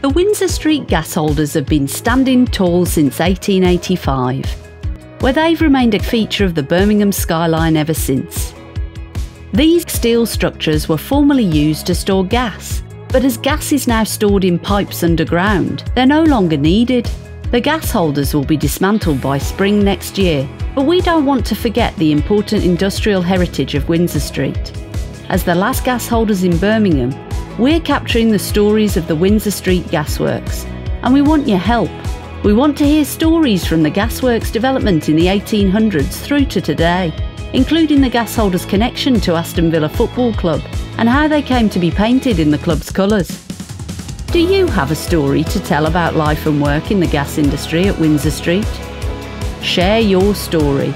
The Windsor Street gas holders have been standing tall since 1885, where they've remained a feature of the Birmingham skyline ever since. These steel structures were formerly used to store gas, but as gas is now stored in pipes underground, they're no longer needed. The gas holders will be dismantled by spring next year, but we don't want to forget the important industrial heritage of Windsor Street. As the last gas holders in Birmingham, we're capturing the stories of the Windsor Street Gasworks, and we want your help. We want to hear stories from the gasworks development in the 1800s through to today, including the gas holders' connection to Aston Villa Football Club and how they came to be painted in the club's colours. Do you have a story to tell about life and work in the gas industry at Windsor Street? Share your story